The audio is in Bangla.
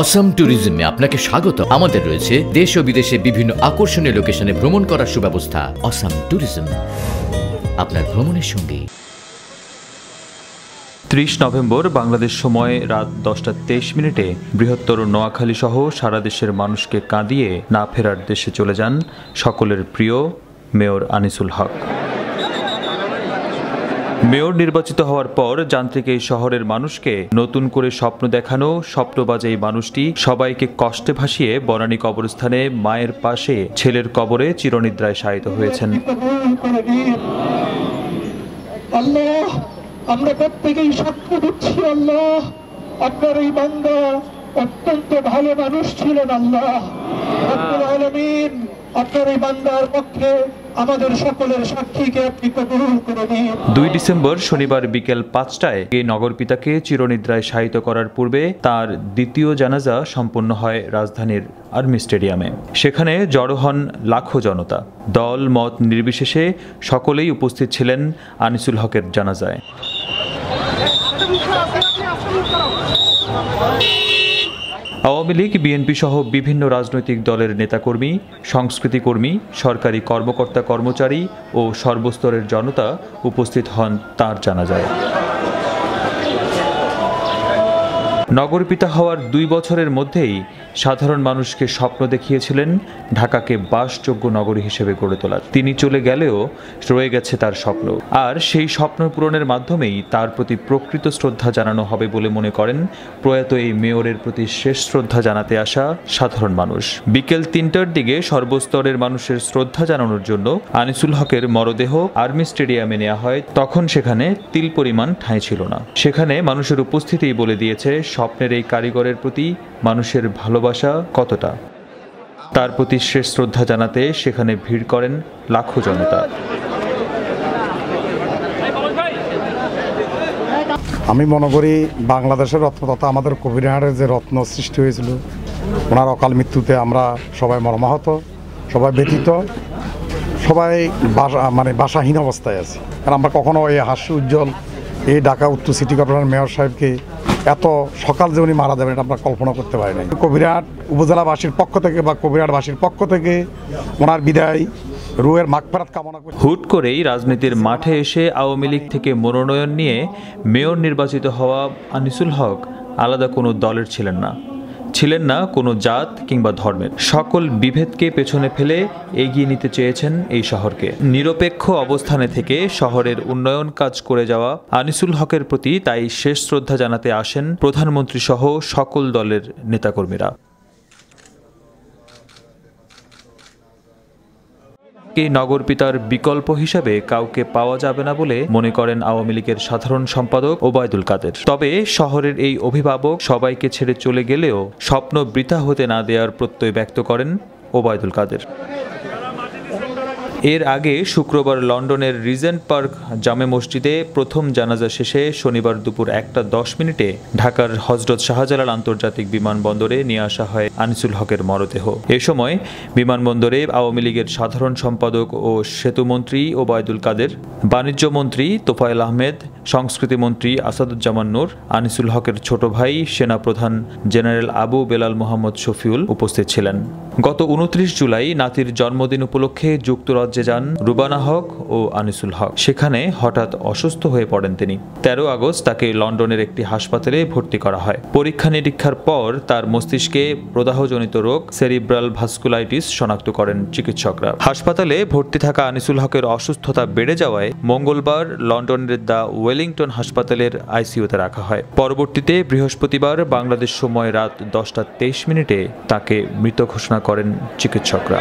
অসাম ট্যুরিজমে আপনাকে স্বাগত। আমাদের রয়েছে দেশ ও বিদেশে বিভিন্ন আকর্ষণীয় লোকেশনে ভ্রমণ করার সুব্যবস্থা, অসম ট্যুরিজম। আপনার ভ্রমণের সঙ্গে। ত্রিশ নভেম্বর বাংলাদেশ সময় রাত দশটা তেইশ মিনিটে বৃহত্তর নোয়াখালী সহ সারা দেশের মানুষকে কাঁদিয়ে না ফেরার দেশে চলে যান সকলের প্রিয় মেয়র আনিসুল হক। মেয়র নির্বাচিত হওয়ার পর যান্ত্রিক এই শহরের মানুষকে নতুন করে স্বপ্ন দেখানো স্বপ্নবাজ এই মানুষটি সবাইকে কষ্টে ভাসিয়ে বনানী কবরস্থানে মায়ের পাশে ছেলের কবরে চিরনিদ্রায় শায়িত হয়েছেন। আল্লাহ আমরা প্রত্যেকেই সাক্ষ্য দিচ্ছি আল্লাহ। আপনার এই বান্দা অত্যন্ত ভালো মানুষ ছিলেন আল্লাহ। আব্দুল আলমিন আপনার এই বান্দার পক্ষে দুই ডিসেম্বর শনিবার বিকেল পাঁচটায় এই নগরপিতাকে চিরনিদ্রায় শায়িত করার পূর্বে তার দ্বিতীয় জানাজা সম্পন্ন হয় রাজধানীর আর্মি স্টেডিয়ামে। সেখানে জড়ো হন লাখো জনতা। দল, মত নির্বিশেষে সকলেই উপস্থিত ছিলেন আনিসুল হকের জানাজায়। আওয়ামী লীগ, বিএনপি সহ বিভিন্ন রাজনৈতিক দলের নেতাকর্মী সংস্কৃতিকর্মী সরকারি কর্মকর্তা কর্মচারী ও সর্বস্তরের জনতা উপস্থিত হন তার জানাজায়। নগরপিতা হওয়ার দুই বছরের মধ্যেই সাধারণ মানুষকে স্বপ্ন দেখিয়েছিলেন ঢাকাকে বাসযোগ্য নগরী হিসেবে গড়ে তোলার। তিনি চলে গেলেও রয়ে গেছে তার স্বপ্ন। আর সেই স্বপ্ন পূরণের মাধ্যমেই তার প্রতি প্রকৃত শ্রদ্ধা জানানো হবে বলে মনে করেন প্রয়াত এই মেয়রের প্রতি শেষ শ্রদ্ধা জানাতে আসা সাধারণ মানুষ। বিকেল তিনটার দিকে সর্বস্তরের মানুষের শ্রদ্ধা জানানোর জন্য আনিসুল হকের মরদেহ আর্মি স্টেডিয়ামে নেওয়া হয়। তখন সেখানে তিল পরিমাণ ঠাঁই ছিল না। সেখানে মানুষের উপস্থিতিই বলে দিয়েছে স্বপ্নের এই কারিগরের প্রতি মানুষের ভালোবাসা কতটা? তার প্রতি শেষ শ্রদ্ধা জানাতে সেখানে ভিড় করেন লাখো জনতা। আমি মনে করি বাংলাদেশের রত্ন তথা আমাদের কবিরহাটের যে রত্ন সৃষ্টি হয়েছিল, ওনার অকাল মৃত্যুতে আমরা সবাই মর্মাহত, সবাই ব্যতীত সবাই বাসা মানে বাসাহীন অবস্থায় আছি। কারণ আমরা কখনো এই হাস্য উজ্জ্বল, এই ঢাকা উত্তর সিটি কর্পোরেশন মেয়র সাহেবকে এত সকাল যে উনি মারা যাবেন এটা আমরা কল্পনা করতে পারি নাই। কবিরাট উপজেলাবাসীর পক্ষ থেকে বা কবিরাটবাসীর পক্ষ থেকে ওনার বিদায়, রুয়ের মাগফেরাত কামনা করি হুট করেই রাজনীতির মাঠে এসে আওয়ামী লীগ থেকে মনোনয়ন নিয়ে মেয়র নির্বাচিত হওয়া আনিসুল হক আলাদা কোনো দলের ছিলেন না। ছিলেন না কোনো জাত কিংবা ধর্মের। সকল বিভেদকে পেছনে ফেলে এগিয়ে নিতে চেয়েছেন এই শহরকে। নিরপেক্ষ অবস্থানে থেকে শহরের উন্নয়ন কাজ করে যাওয়া আনিসুল হকের প্রতি তাই শেষ শ্রদ্ধা জানাতে আসেন প্রধানমন্ত্রী সহ সকল দলের নেতাকর্মীরা। এই নগরপিতার বিকল্প হিসেবে কাউকে পাওয়া যাবে না বলে মনে করেন আওয়ামী লীগের সাধারণ সম্পাদক ওবায়দুল কাদের। তবে শহরের এই অভিভাবক সবাইকে ছেড়ে চলে গেলেও স্বপ্ন বৃথা হতে না দেওয়ার প্রত্যয় ব্যক্ত করেন ওবায়দুল কাদের। এর আগে শুক্রবার লন্ডনের রিজেন্ট পার্ক জামে মসজিদে প্রথম জানাজা শেষে শনিবার দুপুর একটা দশ মিনিটে ঢাকার হজরত শাহজালাল আন্তর্জাতিক বিমানবন্দরে নিয়ে আসা হয় আনিসুল হকের মরদেহ। এ সময় বিমানবন্দরে আওয়ামী লীগের সাধারণ সম্পাদক ও সেতুমন্ত্রী ওবায়দুল কাদের বাণিজ্য মন্ত্রী তোফায়েল আহমেদ সংস্কৃতি মন্ত্রী আসাদুজ্জামান নূর, আনিসুল হকের ছোট ভাই সেনাপ্রধান জেনারেল আবু বেলাল মোহাম্মদ শফিউল উপস্থিত ছিলেন। গত উনত্রিশ জুলাই নাতির জন্মদিন উপলক্ষে যুক্তরাজ্যে যান রুবানা হক ও আনিসুল হক। সেখানে হঠাৎ অসুস্থ হয়ে পড়েন তিনি। তেরো আগস্ট তাকে লন্ডনের একটি হাসপাতালে ভর্তি করা হয়। পরীক্ষা নিরীক্ষার পর তার মস্তিষ্কে প্রদাহজনিত রোগ, সেরিব্রাল ভাস্কুলাইটিস শনাক্ত করেন চিকিৎসকরা। হাসপাতালে ভর্তি থাকা আনিসুল হকের অসুস্থতা বেড়ে যাওয়ায় মঙ্গলবার লন্ডনের দ্য ওয়েলিংটন হাসপাতালের আইসিইউতে রাখা হয়। পরবর্তীতে বৃহস্পতিবার বাংলাদেশ সময় রাত দশটা তেইশ মিনিটে তাকে মৃত ঘোষণা করেন চিকিৎসকরা।